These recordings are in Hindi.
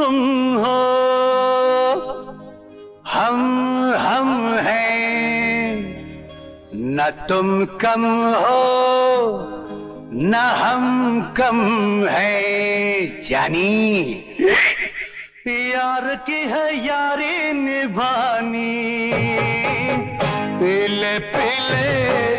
तुम हो। हम हम हैं। न तुम कम हो, न हम कम है। जानी। यार की है यारी निभानी। पीले पीले।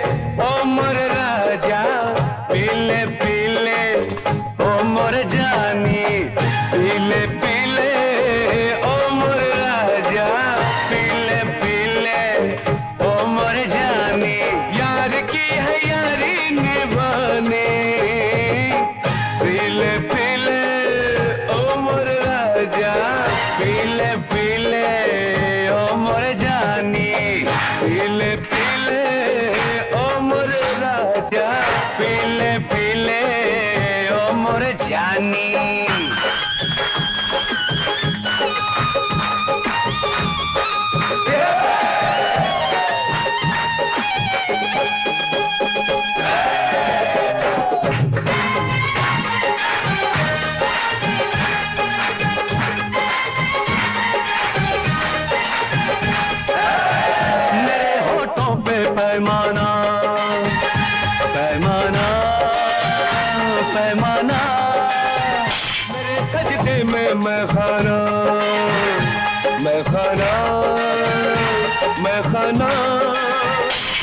पीले पीले उमर राजा पीले पीले उमर जानी। में खाना, मैं खाना मैं खाना।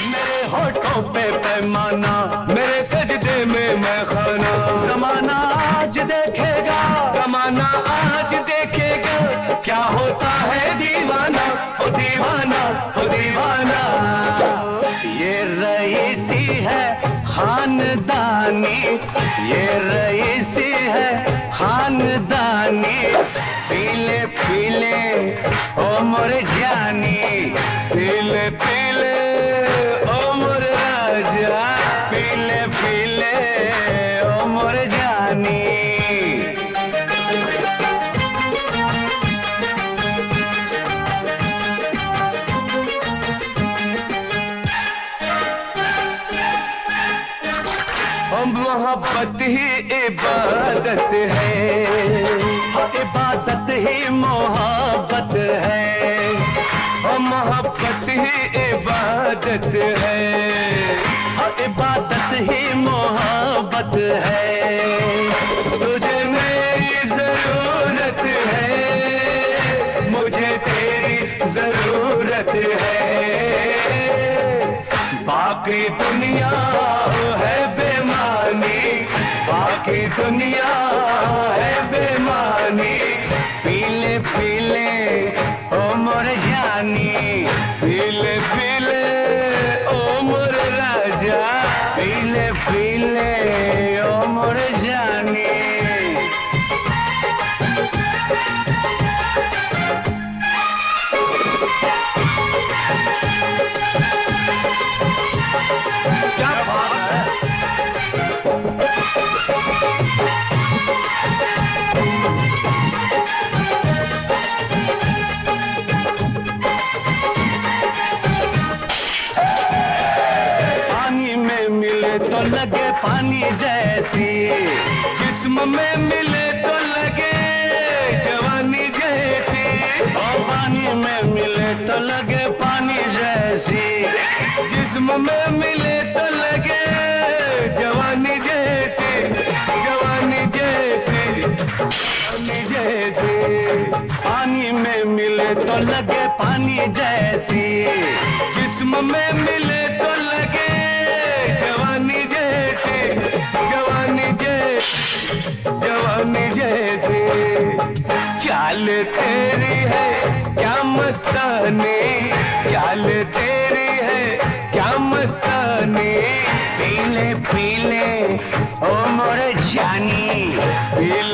मेरे होठों पे पैमाना, मेरे सजदे में मैं खाना। जमाना आज देखेगा, जमाना आज देखेगा। क्या होता है दीवाना, ओ दीवाना ओ दीवाना। ये रईसी है खानदानी, ये रईसी मोहब्बत ही इबादत है इबादत ही मोहब्बत है। मोहब्बत ही इबादत है। और इबादत ही मोहब्बत है। तुझे मेरी ज़रूरत है। मुझे तेरी ज़रूरत है। बाकी दुनिया है बेमानी। बाकी दुनिया उमर जैसी। जिस्म में मिले तो लगे, जवानी जैसी। और पानी में मिले तो लगे पानी जैसी। जिस्म में मिले तो लगे, जवानी जैसी। जवानी जैसी जवानी जैसी। पानी में मिले तो लगे पानी जैसी। जिस्म में मिले तो मस्तानी चाल तेरी है क्या मसाने? पीले पीले ओ मोर जानी पीले